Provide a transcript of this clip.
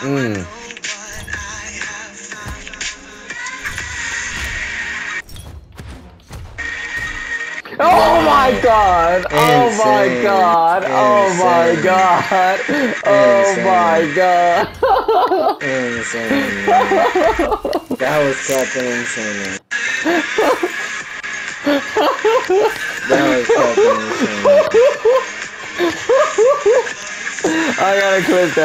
Mm. Oh my god! Oh my Insane. god! Oh my god! Oh my god! Insane. that was fucking insane. That was fucking insane. I gotta quit that.